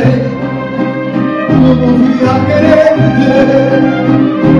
quererte, cómo voy a quererte.